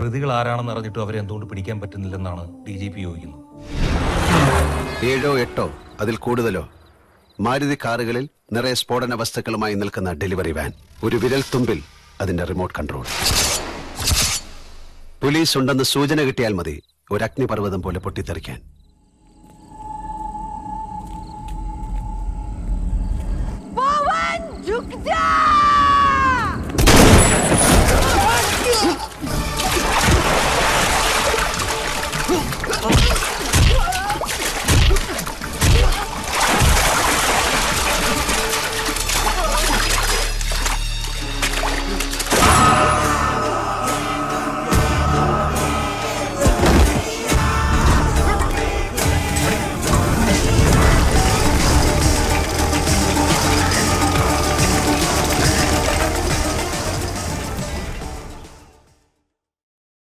പ്രതികൾ ആരാണെന്ന് അറിഞ്ഞിട്ടും അവരെ എന്തുകൊണ്ട് പിടിക്കാൻ പറ്റുന്നില്ലെന്നാണ് ഡി ജി പി ചോദിക്കുന്നത് ഏഴോ എട്ടോ അതിൽ കൂടുതലോ മാരുതി കാറുകളിൽ നിറയെ സ്ഫോടന വസ്തുക്കളുമായി നിൽക്കുന്ന ഡെലിവറി വാൻ ഒരു വിരൽ തുമ്പിൽ അതിന്റെ റിമോട്ട് കൺട്രോൾ പോലീസ് ഉണ്ടെന്ന് സൂചന കിട്ടിയാൽ മതി ഒരു അഗ്നിപർവ്വതം പോലെ പൊട്ടിത്തെറിക്കാൻ पवन झुक जा Oh!